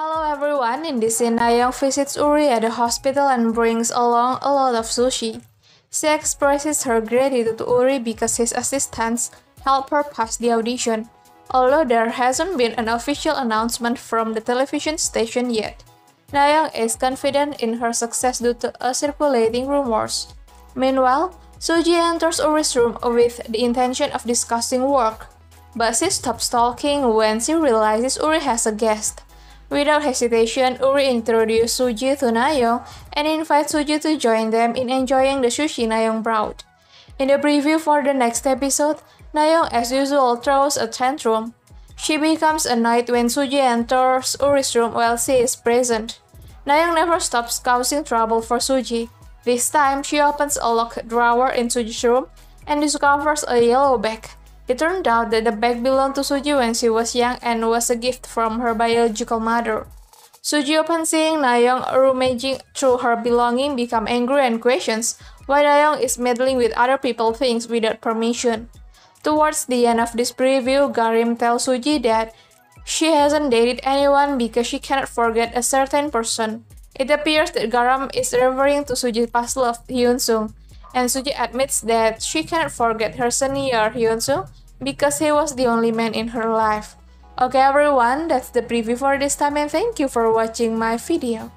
Hello everyone, in this scene Nayeon visits Uri at the hospital and brings along a lot of sushi. She expresses her gratitude to Uri because his assistants helped her pass the audition, although there hasn't been an official announcement from the television station yet. Nayeon is confident in her success due to a circulating rumors. Meanwhile, Suji enters Uri's room with the intention of discussing work, but she stops talking when she realizes Uri has a guest. Without hesitation, Uri introduces Suji to Nayeon and invites Suji to join them in enjoying the sushi Nayeon brought. In the preview for the next episode, Nayeon as usual throws a tantrum. She becomes annoyed when Suji enters Uri's room while she is present. Nayeon never stops causing trouble for Suji. This time, she opens a locked drawer in Suji's room and discovers a yellow bag. It turned out that the bag belonged to Suji when she was young and was a gift from her biological mother. Suji upon seeing Nayeon rummaging through her belongings become angry and questions why Nayeon is meddling with other people's things without permission. Towards the end of this preview, Garim tells Suji that she hasn't dated anyone because she cannot forget a certain person. It appears that Garam is referring to Suji's past love, Hyun Sung, and Suji admits that she cannot forget her senior Hyun because he was the only man in her life. Okay everyone, that's the preview for this time and thank you for watching my video.